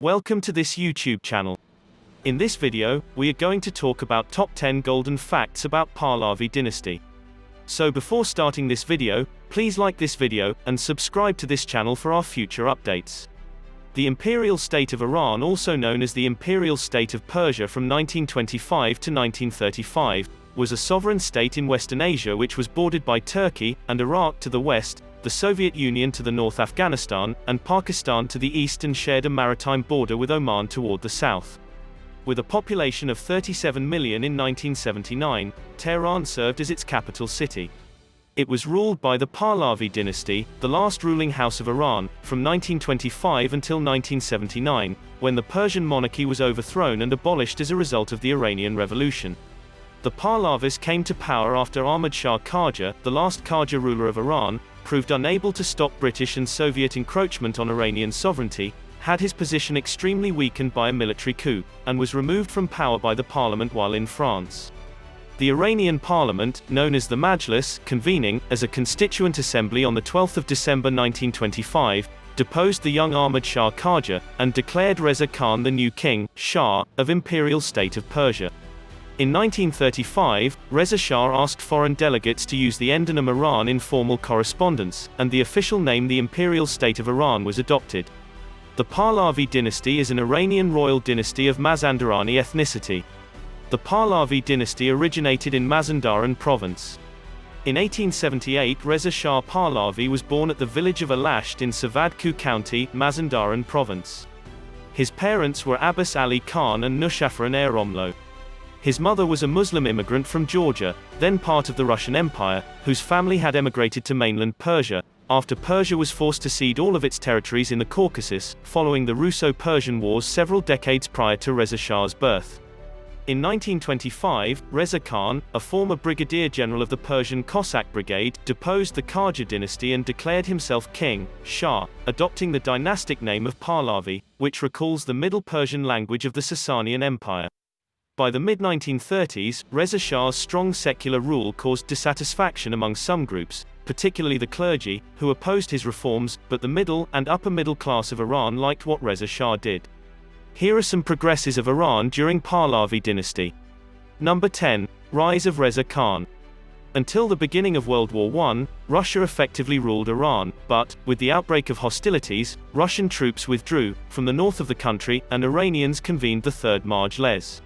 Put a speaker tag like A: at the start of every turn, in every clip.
A: Welcome to this YouTube channel. In this video, we are going to talk about top 10 golden facts about Pahlavi dynasty. So before starting this video, please like this video, and subscribe to this channel for our future updates. The Imperial State of Iran also known as the Imperial State of Persia from 1925 to 1935, was a sovereign state in Western Asia which was bordered by Turkey, and Iraq to the west, the Soviet Union to the north Afghanistan, and Pakistan to the east and shared a maritime border with Oman toward the south. With a population of 37 million in 1979, Tehran served as its capital city. It was ruled by the Pahlavi dynasty, the last ruling house of Iran, from 1925 until 1979, when the Persian monarchy was overthrown and abolished as a result of the Iranian Revolution. The Pahlavis came to power after Ahmad Shah Qajar, the last Qajar ruler of Iran, proved unable to stop British and Soviet encroachment on Iranian sovereignty, had his position extremely weakened by a military coup, and was removed from power by the parliament while in France. The Iranian parliament, known as the Majlis, convening as a constituent assembly on 12 December 1925, deposed the young Ahmad Shah Qajar, and declared Reza Khan the new king, Shah, of Imperial State of Persia. In 1935, Reza Shah asked foreign delegates to use the endonym Iran in formal correspondence, and the official name the Imperial State of Iran was adopted. The Pahlavi dynasty is an Iranian royal dynasty of Mazandarani ethnicity. The Pahlavi dynasty originated in Mazandaran province. In 1878 Reza Shah Pahlavi was born at the village of Alasht in Savadkuh County, Mazandaran province. His parents were Abbas Ali Khan and Noushafarin Ayromlou. His mother was a Muslim immigrant from Georgia, then part of the Russian Empire, whose family had emigrated to mainland Persia, after Persia was forced to cede all of its territories in the Caucasus, following the Russo-Persian Wars several decades prior to Reza Shah's birth. In 1925, Reza Khan, a former brigadier general of the Persian Cossack Brigade, deposed the Qajar dynasty and declared himself king, Shah, adopting the dynastic name of Pahlavi, which recalls the Middle Persian language of the Sasanian Empire. By the mid-1930s, Reza Shah's strong secular rule caused dissatisfaction among some groups, particularly the clergy, who opposed his reforms, but the middle and upper middle class of Iran liked what Reza Shah did. Here are some progresses of Iran during Pahlavi dynasty. Number 10. Rise of Reza Khan. Until the beginning of World War I, Russia effectively ruled Iran, but, with the outbreak of hostilities, Russian troops withdrew from the north of the country, and Iranians convened the Third Majlis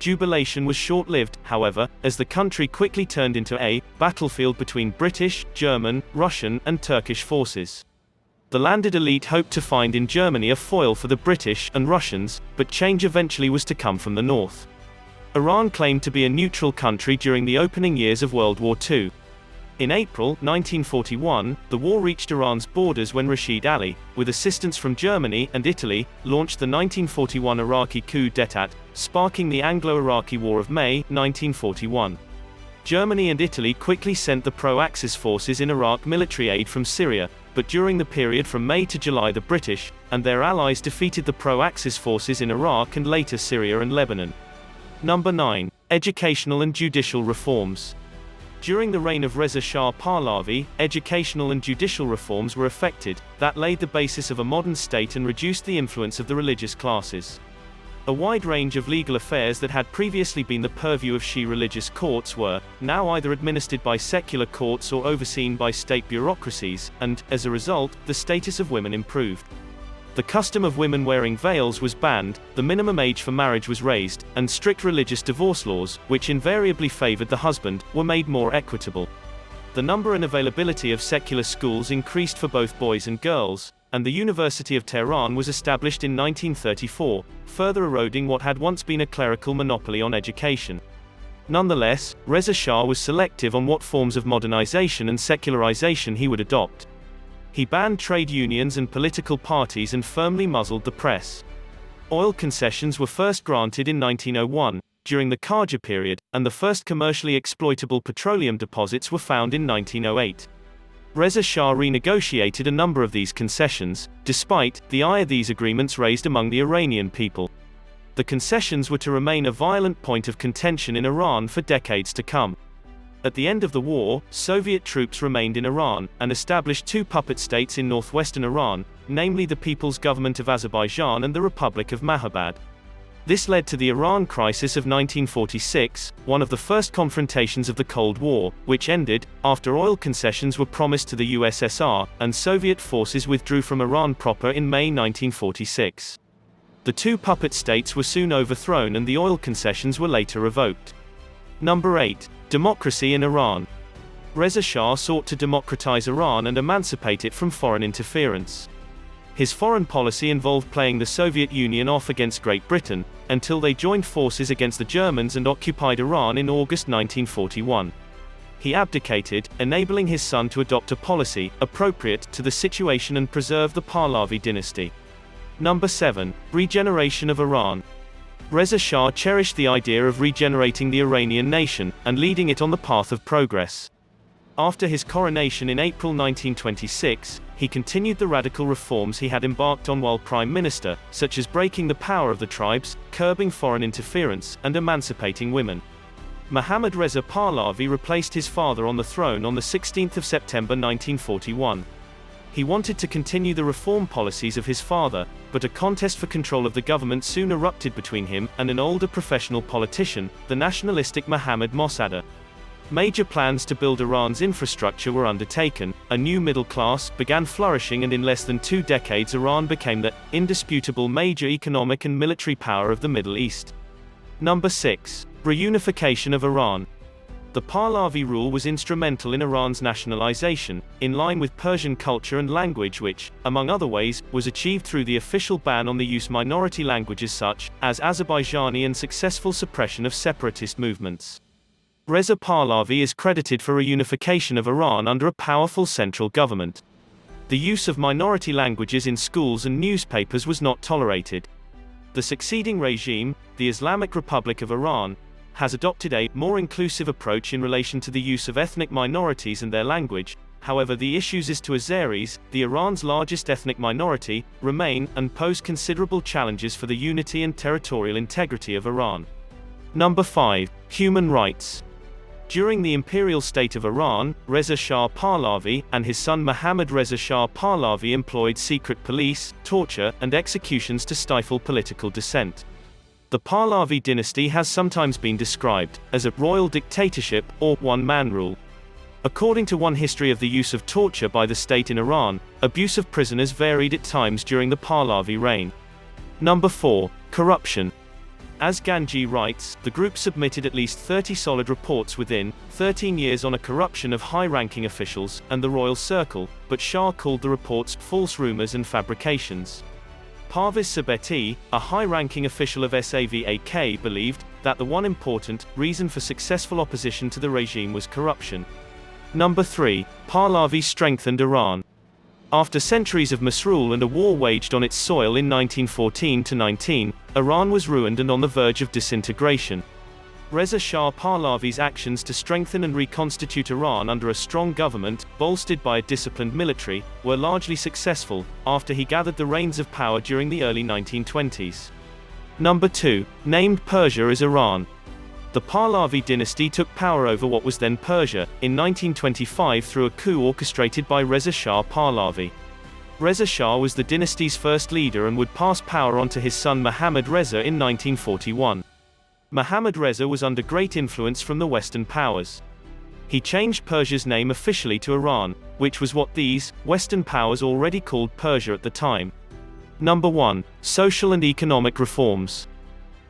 A: jubilation was short-lived, however, as the country quickly turned into a battlefield between British, German, Russian, and Turkish forces. The landed elite hoped to find in Germany a foil for the British and Russians, but change eventually was to come from the north. Iran claimed to be a neutral country during the opening years of World War II. In April 1941, the war reached Iran's borders when Rashid Ali, with assistance from Germany and Italy, launched the 1941 Iraqi coup d'état, sparking the Anglo-Iraqi War of May 1941. Germany and Italy quickly sent the pro-Axis forces in Iraq military aid from Syria, but during the period from May to July the British, and their allies defeated the pro-Axis forces in Iraq and later Syria and Lebanon. Number 9. Educational and judicial reforms. During the reign of Reza Shah Pahlavi, educational and judicial reforms were effected, that laid the basis of a modern state and reduced the influence of the religious classes. A wide range of legal affairs that had previously been the purview of Shia religious courts were, now either administered by secular courts or overseen by state bureaucracies, and, as a result, the status of women improved. The custom of women wearing veils was banned, the minimum age for marriage was raised, and strict religious divorce laws, which invariably favored the husband, were made more equitable. The number and availability of secular schools increased for both boys and girls, and the University of Tehran was established in 1934, further eroding what had once been a clerical monopoly on education. Nonetheless, Reza Shah was selective on what forms of modernization and secularization he would adopt. He banned trade unions and political parties and firmly muzzled the press. Oil concessions were first granted in 1901, during the Qajar period, and the first commercially exploitable petroleum deposits were found in 1908. Reza Shah renegotiated a number of these concessions, despite the ire these agreements raised among the Iranian people. The concessions were to remain a violent point of contention in Iran for decades to come. At the end of the war, Soviet troops remained in Iran, and established two puppet states in northwestern Iran, namely the People's Government of Azerbaijan and the Republic of Mahabad. This led to the Iran Crisis of 1946, one of the first confrontations of the Cold War, which ended, after oil concessions were promised to the USSR, and Soviet forces withdrew from Iran proper in May 1946. The two puppet states were soon overthrown and the oil concessions were later revoked. Number 8. Democracy in Iran. Reza Shah sought to democratize Iran and emancipate it from foreign interference. His foreign policy involved playing the Soviet Union off against Great Britain, until they joined forces against the Germans and occupied Iran in August 1941. He abdicated, enabling his son to adopt a policy, appropriate to the situation and preserve the Pahlavi dynasty. Number 7. Regeneration of Iran. Reza Shah cherished the idea of regenerating the Iranian nation, and leading it on the path of progress. After his coronation in April 1926, he continued the radical reforms he had embarked on while prime minister, such as breaking the power of the tribes, curbing foreign interference, and emancipating women. Mohammad Reza Pahlavi replaced his father on the throne on the 16th of September 1941. He wanted to continue the reform policies of his father, but a contest for control of the government soon erupted between him and an older professional politician, the nationalistic Mohammad Mossadegh. Major plans to build Iran's infrastructure were undertaken, a new middle class began flourishing and in less than two decades Iran became the indisputable major economic and military power of the Middle East. Number 6. Reunification of Iran. The Pahlavi rule was instrumental in Iran's nationalization, in line with Persian culture and language which, among other ways, was achieved through the official ban on the use minority languages such as Azerbaijani and successful suppression of separatist movements. Reza Pahlavi is credited for reunification of Iran under a powerful central government. The use of minority languages in schools and newspapers was not tolerated. The succeeding regime, the Islamic Republic of Iran, has adopted a more inclusive approach in relation to the use of ethnic minorities and their language. However, the issues as to Azeris, the Iran's largest ethnic minority, remain and pose considerable challenges for the unity and territorial integrity of Iran. Number 5. Human rights. During the imperial state of Iran, Reza Shah Pahlavi and his son Mohammad Reza Shah Pahlavi employed secret police, torture, and executions to stifle political dissent. The Pahlavi dynasty has sometimes been described as a royal dictatorship or one-man rule. According to one history of the use of torture by the state in Iran, abuse of prisoners varied at times during the Pahlavi reign. Number 4. Corruption. As Ganji writes, the group submitted at least 30 solid reports within 13 years on a corruption of high-ranking officials and the royal circle, but Shah called the reports false rumors and fabrications. Parviz Sabeti, a high-ranking official of SAVAK believed that the one important reason for successful opposition to the regime was corruption. Number 3. Pahlavi strengthened Iran. After centuries of misrule and a war waged on its soil in 1914 to 19, Iran was ruined and on the verge of disintegration. Reza Shah Pahlavi's actions to strengthen and reconstitute Iran under a strong government, bolstered by a disciplined military, were largely successful, after he gathered the reins of power during the early 1920s. Number 2. Named Persia as Iran. The Pahlavi dynasty took power over what was then Persia, in 1925 through a coup orchestrated by Reza Shah Pahlavi. Reza Shah was the dynasty's first leader and would pass power on to his son Mohammad Reza in 1941. Mohammad Reza was under great influence from the Western powers. He changed Persia's name officially to Iran, which was what these, Western powers already called Persia at the time. Number 1. Social and economic reforms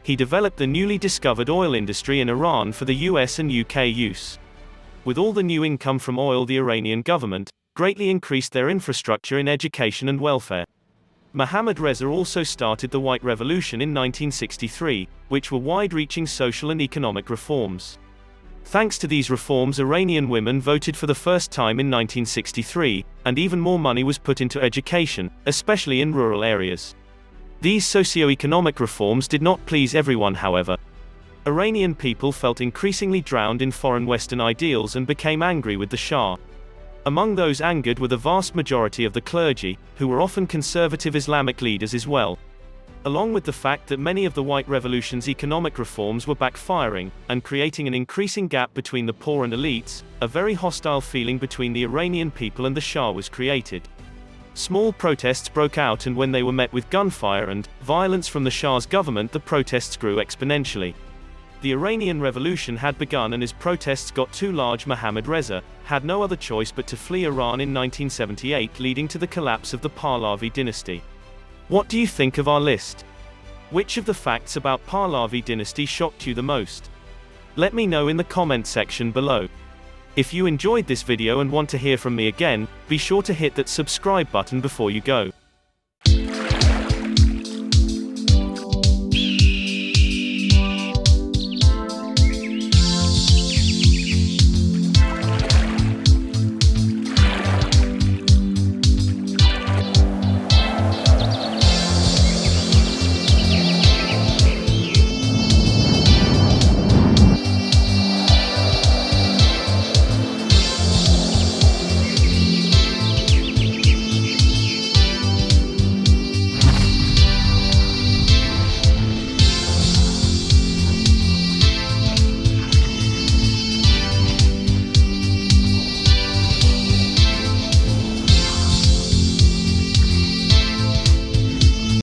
A: he developed the newly discovered oil industry in Iran for the US and UK use. With all the new income from oil the Iranian government greatly increased their infrastructure in education and welfare. Mohammad Reza also started the White Revolution in 1963, which were wide-reaching social and economic reforms. Thanks to these reforms Iranian women voted for the first time in 1963, and even more money was put into education, especially in rural areas. These socio-economic reforms did not please everyone however. Iranian people felt increasingly drowned in foreign Western ideals and became angry with the Shah. Among those angered were the vast majority of the clergy, who were often conservative Islamic leaders as well. along with the fact that many of the White Revolution's economic reforms were backfiring, and creating an increasing gap between the poor and elites, a very hostile feeling between the Iranian people and the Shah was created. Small protests broke out and when they were met with gunfire and violence from the Shah's government the protests grew exponentially. The Iranian Revolution had begun and as protests got too large Mohammad Reza had no other choice but to flee Iran in 1978 leading to the collapse of the Pahlavi dynasty. What do you think of our list? Which of the facts about Pahlavi dynasty shocked you the most? Let me know in the comment section below. If you enjoyed this video and want to hear from me again, be sure to hit that subscribe button before you go.